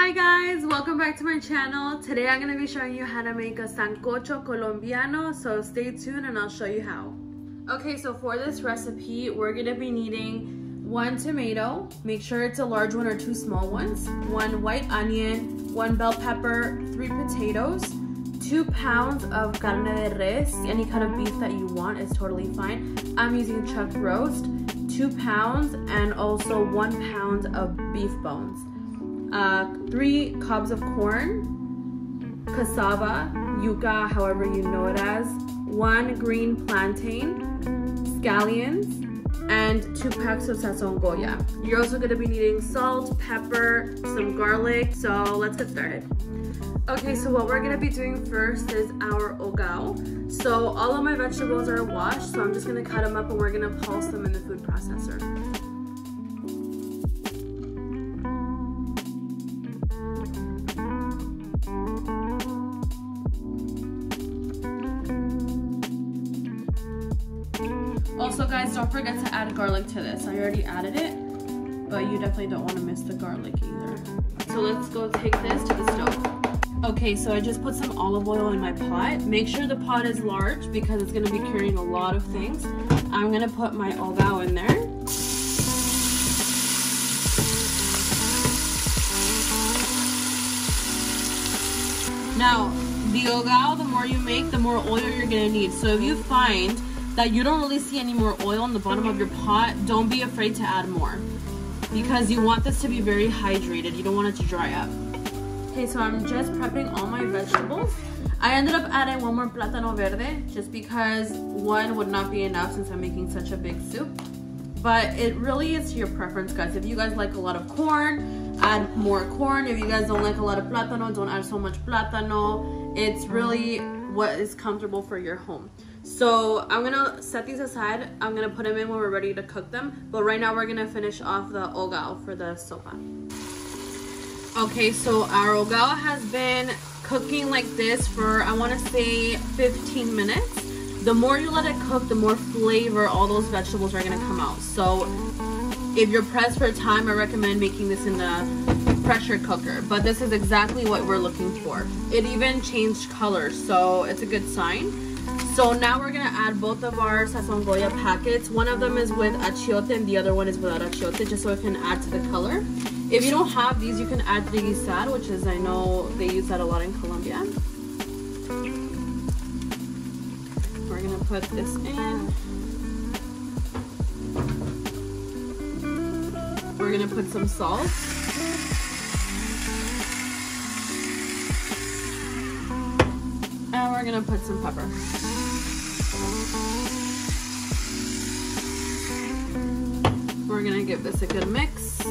Hi guys, welcome back to my channel. Today I'm going to be showing you how to make a sancocho colombiano, so stay tuned and I'll show you how. Okay, so for this recipe, we're going to be needing one tomato, make sure it's a large one or two small ones, one white onion, one bell pepper, three potatoes, two pounds of carne de res, any kind of beef that you want is totally fine. I'm using chuck roast, two pounds, and also one pound of beef bones uh, three cobs of corn, cassava, yuca, however you know it as, one green plantain, scallions, and two packs of sazon goya. You're also gonna be needing salt, pepper, some garlic, so let's get started. Okay, so what we're gonna be doing first is our hogao. So all of my vegetables are washed, so I'm just gonna cut them up and we're gonna pulse them in the food processor. Don't forget to add garlic to this. I already added it, but you definitely don't want to miss the garlic either. So let's go take this to the stove. Okay, so I just put some olive oil in my pot. Make sure the pot is large because it's gonna be carrying a lot of things. I'm gonna put my hogao in there. Now, the hogao, the more you make, the more oil you're gonna need. So if you find that you don't really see any more oil in the bottom of your pot, don't be afraid to add more because you want this to be very hydrated. You don't want it to dry up. Okay, so I'm just prepping all my vegetables. I ended up adding one more plátano verde just because one would not be enough since I'm making such a big soup. But it really is your preference, guys. If you guys like a lot of corn, add more corn. If you guys don't like a lot of plátano, don't add so much plátano. It's really what is comfortable for your home. So I'm gonna set these aside. I'm gonna put them in when we're ready to cook them. But right now we're gonna finish off the hogao for the sopa. Okay, so our hogao has been cooking like this for, I wanna say 15 minutes. The more you let it cook, the more flavor all those vegetables are gonna come out. So if you're pressed for time, I recommend making this in the pressure cooker. But this is exactly what we're looking for. It even changed color, so it's a good sign. So now we're gonna add both of our sazon goya packets. One of them is with achiote and the other one is without achiote, just so it can add to the color. If you don't have these, you can add triguisar, which is, I know they use that a lot in Colombia. We're gonna put this in. We're gonna put some salt. And we're gonna put some pepper. We're gonna give this a good mix.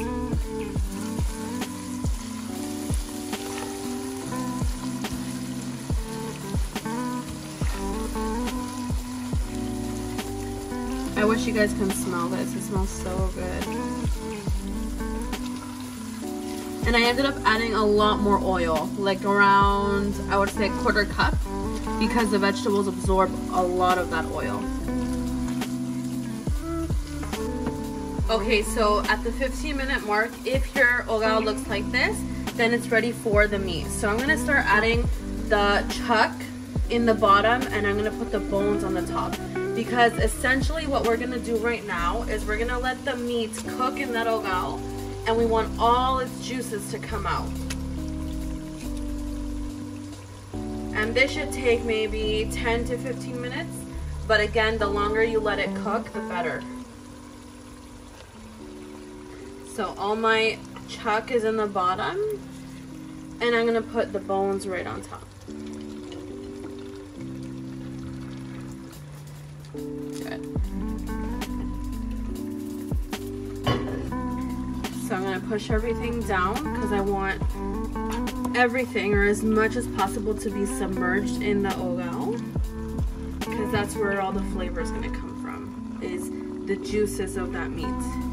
I wish you guys can smell this. It smells so good. And I ended up adding a lot more oil, like around, I would say a quarter cup because the vegetables absorb a lot of that oil. Okay, so at the 15 minute mark, if your hogao looks like this, then it's ready for the meat. So I'm gonna start adding the chuck in the bottom and I'm gonna put the bones on the top. Because essentially what we're gonna do right now is we're gonna let the meat cook in that hogao and we want all its juices to come out. And this should take maybe 10 to 15 minutes. But again, the longer you let it cook, the better. So all my chuck is in the bottom and I'm gonna put the bones right on top. Good. So I'm gonna push everything down because I want everything or as much as possible to be submerged in the hogao because that's where all the flavor is to come from is the juices of that meat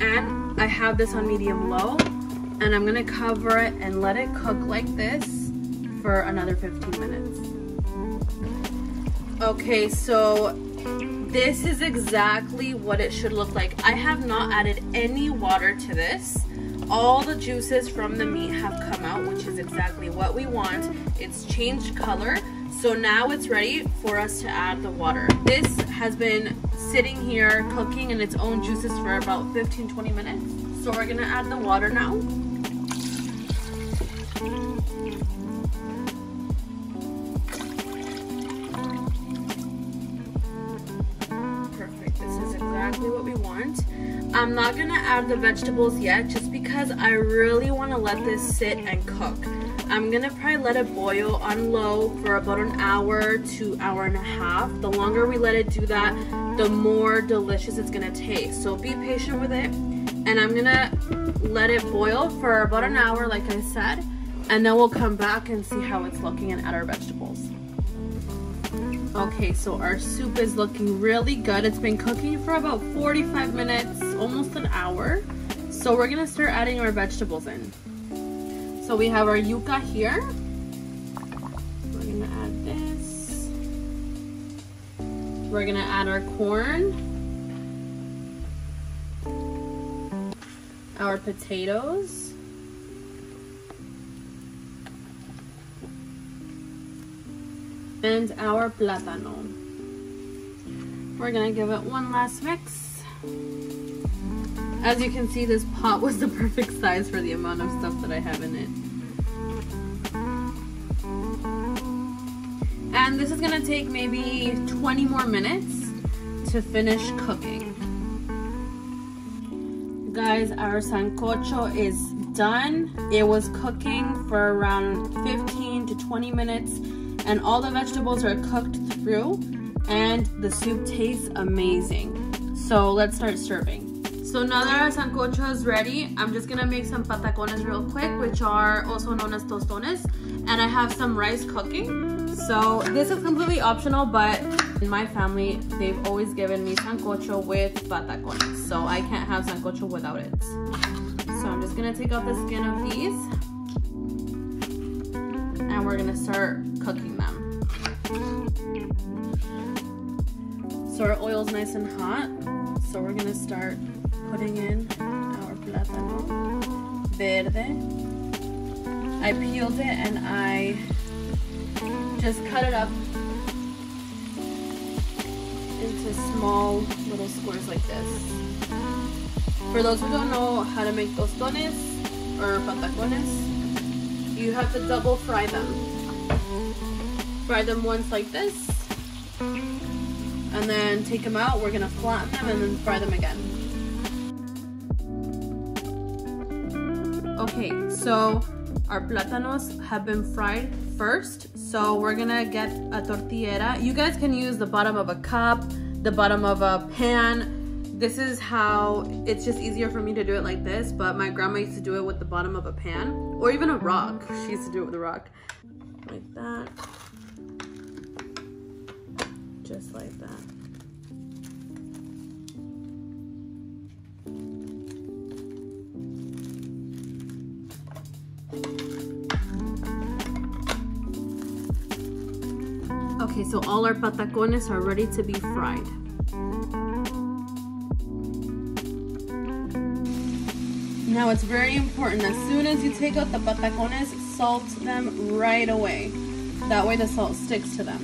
and I have this on medium low and I'm gonna cover it and let it cook like this for another 15 minutes okay so this is exactly what it should look like I have not added any water to this all the juices from the meat have come out, which is exactly what we want. It's changed color. So now it's ready for us to add the water. This has been sitting here cooking in its own juices for about 15-20 minutes. So we're gonna add the water now. Perfect, this is exactly what we want. I'm not gonna add the vegetables yet just because I really wanna let this sit and cook. I'm gonna probably let it boil on low for about an hour to hour and a half. The longer we let it do that, the more delicious it's gonna taste. So be patient with it. And I'm gonna let it boil for about an hour, like I said, and then we'll come back and see how it's looking and add our vegetables. Okay, so our soup is looking really good. It's been cooking for about 45 minutes, almost an hour. So we're gonna start adding our vegetables in. So we have our yuca here. We're gonna add our corn. Our potatoes. and our plátano. We're gonna give it one last mix. As you can see, this pot was the perfect size for the amount of stuff that I have in it. And this is gonna take maybe 20 more minutes to finish cooking. Guys, our sancocho is done. It was cooking for around 15 to 20 minutes and all the vegetables are cooked through and the soup tastes amazing. So let's start serving. So now that our sancocho is ready, I'm just gonna make some patacones real quick, which are also known as tostones. And I have some rice cooking. So this is completely optional, but in my family, they've always given me sancocho with patacones. So I can't have sancocho without it. So I'm just gonna take out the skin of these and we're gonna start cooking them. So our oil's nice and hot. So we're gonna start putting in our plátano verde. I peeled it and I just cut it up into small little squares like this. For those who don't know how to make tostones or patacones, you have to double fry them. Fry them once like this. And then take them out. We're to flatten them and then fry them again. Okay, so our plátanos have been fried first. So we're gonna get a tortillera. You guys can use the bottom of a cup, the bottom of a pan, this is how, it's just easier for me to do it like this, but my grandma used to do it with the bottom of a pan, or even a rock. She used to do it with a rock. Like that. Just like that. Okay, so all our patacones are ready to be fried. Now it's very important, as soon as you take out the patacones, salt them right away. That way the salt sticks to them.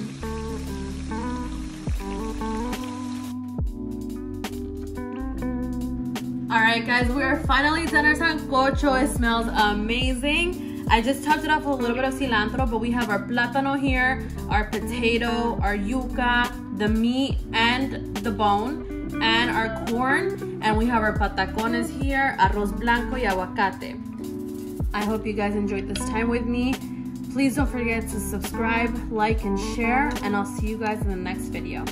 Alright guys, we are finally done our sancocho. It smells amazing. I just topped it off with a little bit of cilantro, but we have our plátano here, our potato, our yuca, the meat, and the bone and our corn. And we have our patacones here, arroz blanco y aguacate. I hope you guys enjoyed this time with me. Please don't forget to subscribe, like, and share, and I'll see you guys in the next video.